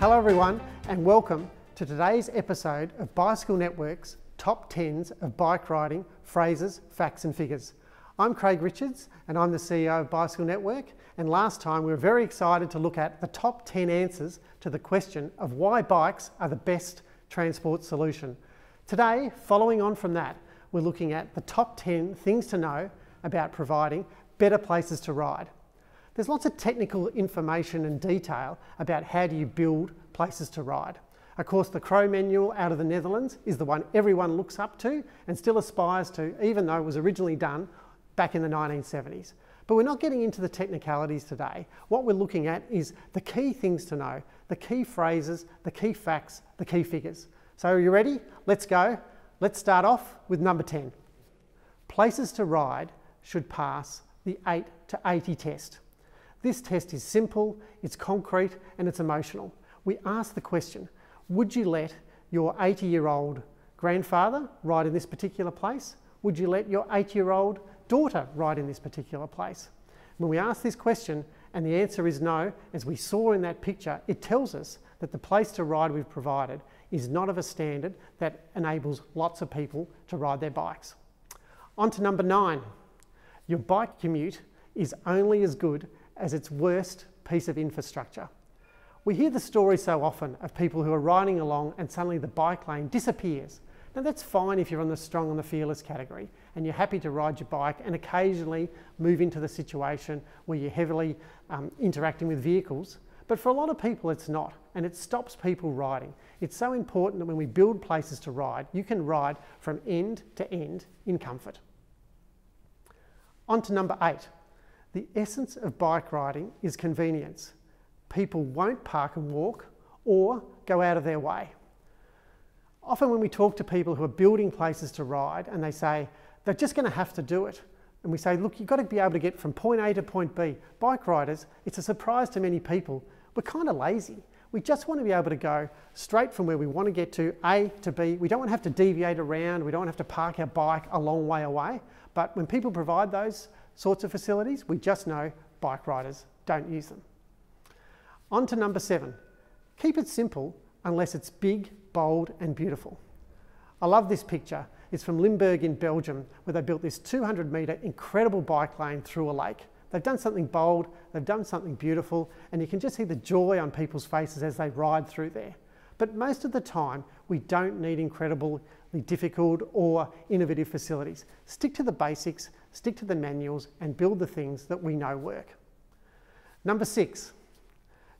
Hello, everyone, and welcome to today's episode of Bicycle Network's Top 10s of Bike Riding Phrases, Facts, and Figures. I'm Craig Richards, and I'm the CEO of Bicycle Network. And last time we were very excited to look at the top 10 answers to the question of why bikes are the best transport solution. Today, following on from that, we're looking at the top 10 things to know about providing better places to ride. There's lots of technical information and detail about how do you build places to ride. Of course, the Crow manual out of the Netherlands is the one everyone looks up to and still aspires to, even though it was originally done back in the 1970s. But we're not getting into the technicalities today. What we're looking at is the key things to know, the key phrases, the key facts, the key figures. So are you ready? Let's go. Let's start off with number 10. Places to ride should pass the 8 to 80 test. This test is simple, it's concrete, and it's emotional. We ask the question Would you let your 80 year old grandfather ride in this particular place? Would you let your 8 year old daughter ride in this particular place? When we ask this question and the answer is no, as we saw in that picture, it tells us that the place to ride we've provided is not of a standard that enables lots of people to ride their bikes. On to number nine. Your bike commute is only as good as its worst piece of infrastructure. We hear the story so often of people who are riding along and suddenly the bike lane disappears. Now that's fine if you're on the strong and the fearless category and you're happy to ride your bike and occasionally move into the situation where you're heavily um, interacting with vehicles. But for a lot of people it's not and it stops people riding. It's so important that when we build places to ride, you can ride from end to end in comfort. On to number eight. The essence of bike riding is convenience. People won't park and walk or go out of their way. Often when we talk to people who are building places to ride and they say they're just going to have to do it, and we say, look, you've got to be able to get from point A to point B. Bike riders, it's a surprise to many people, we're kind of lazy. We just want to be able to go straight from where we want to get to A to B. We don't want to have to deviate around. We don't want to have to park our bike a long way away. But when people provide those sorts of facilities, we just know bike riders don't use them. On to number seven. Keep it simple unless it's big, bold and beautiful. I love this picture. It's from Limburg in Belgium where they built this 200 metre incredible bike lane through a lake. They've done something bold, they've done something beautiful, and you can just see the joy on people's faces as they ride through there. But most of the time, we don't need incredibly difficult or innovative facilities. Stick to the basics, stick to the manuals, and build the things that we know work. Number six,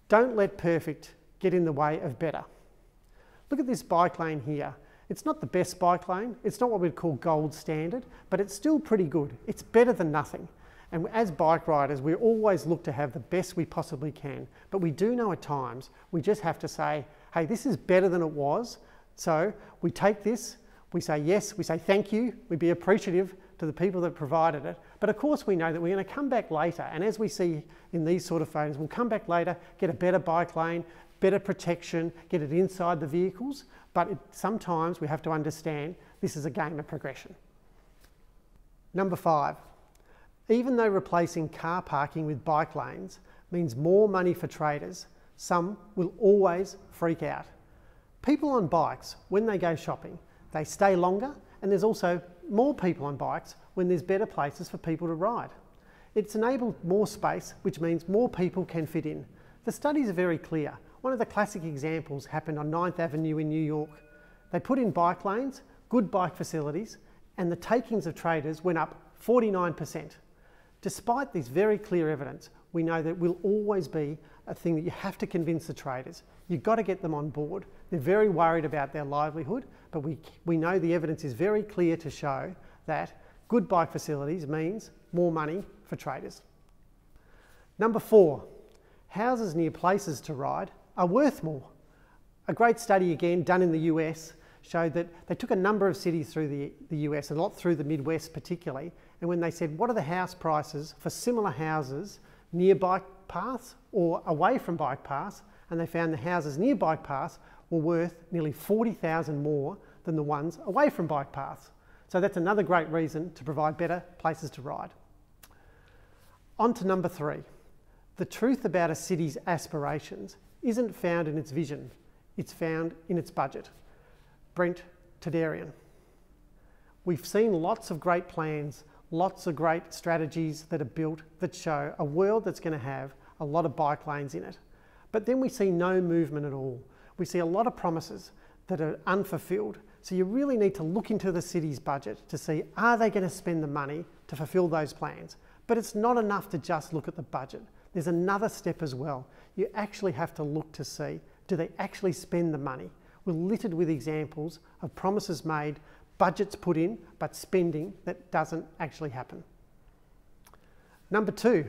don't let perfect get in the way of better. Look at this bike lane here. It's not the best bike lane, it's not what we'd call gold standard, but it's still pretty good. It's better than nothing. And as bike riders, we always look to have the best we possibly can. But we do know at times we just have to say, hey, this is better than it was. So we take this, we say yes, we say thank you, we be appreciative to the people that provided it. But of course, we know that we're going to come back later. And as we see in these sort of photos, we'll come back later, get a better bike lane, better protection, get it inside the vehicles. But it, sometimes we have to understand this is a game of progression. Number five, even though replacing car parking with bike lanes means more money for traders, some will always freak out. People on bikes, when they go shopping, they stay longer and there's also more people on bikes when there's better places for people to ride. It's enabled more space, which means more people can fit in. The studies are very clear. One of the classic examples happened on 9th Avenue in New York. They put in bike lanes, good bike facilities, and the takings of traders went up 49%. Despite this very clear evidence, we know that will always be a thing that you have to convince the traders. You've got to get them on board. They're very worried about their livelihood, but we, we know the evidence is very clear to show that good bike facilities means more money for traders. Number four, houses near places to ride are worth more. A great study again done in the US showed that they took a number of cities through the, the US, a lot through the Midwest particularly, and when they said, what are the house prices for similar houses near bike paths or away from bike paths, and they found the houses near bike paths were worth nearly 40,000 more than the ones away from bike paths. So that's another great reason to provide better places to ride. On to number three. The truth about a city's aspirations isn't found in its vision, it's found in its budget. Brent Toderian. We've seen lots of great plans, lots of great strategies that are built that show a world that's going to have a lot of bike lanes in it. But then we see no movement at all. We see a lot of promises that are unfulfilled. So you really need to look into the city's budget to see are they going to spend the money to fulfill those plans? But it's not enough to just look at the budget. There's another step as well. You actually have to look to see do they actually spend the money? We're littered with examples of promises made, budgets put in, but spending that doesn't actually happen. Number two,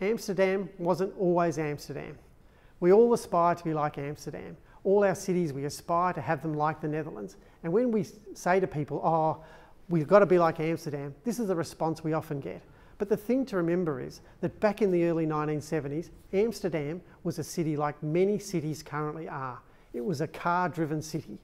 Amsterdam wasn't always Amsterdam. We all aspire to be like Amsterdam. All our cities, we aspire to have them like the Netherlands. And when we say to people, oh, we've got to be like Amsterdam, this is the response we often get. But the thing to remember is that back in the early 1970s, Amsterdam was a city like many cities currently are. It was a car driven city.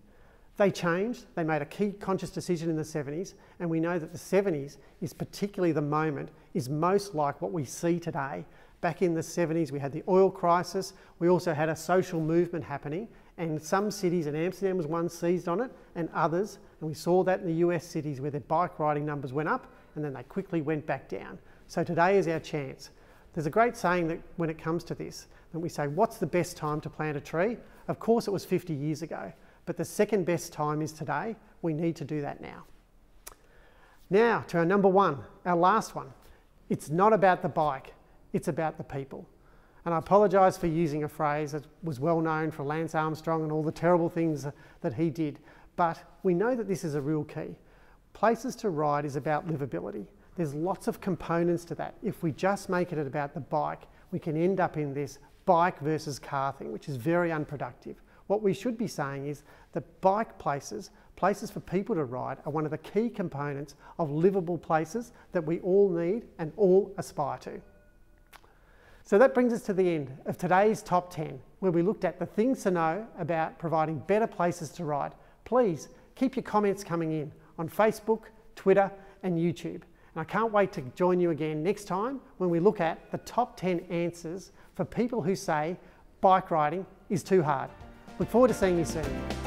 They changed, they made a key conscious decision in the 70s, and we know that the 70s is particularly the moment, is most like what we see today. Back in the 70s, we had the oil crisis, we also had a social movement happening, and some cities, and Amsterdam was one, seized on it, and others, and we saw that in the US cities where their bike riding numbers went up and then they quickly went back down. So today is our chance. There's a great saying that when it comes to this, that we say, what's the best time to plant a tree? Of course, it was 50 years ago, but the second best time is today. We need to do that now. Now to our number one, our last one. It's not about the bike, it's about the people. And I apologise for using a phrase that was well known for Lance Armstrong and all the terrible things that he did, but we know that this is a real key. Places to ride is about livability. There's lots of components to that. If we just make it about the bike, we can end up in this bike versus car thing, which is very unproductive. What we should be saying is that bike places, places for people to ride, are one of the key components of livable places that we all need and all aspire to. So that brings us to the end of today's top 10, where we looked at the things to know about providing better places to ride. Please keep your comments coming in on Facebook, Twitter, and YouTube. And I can't wait to join you again next time when we look at the top 10 answers for people who say bike riding is too hard. Look forward to seeing you soon.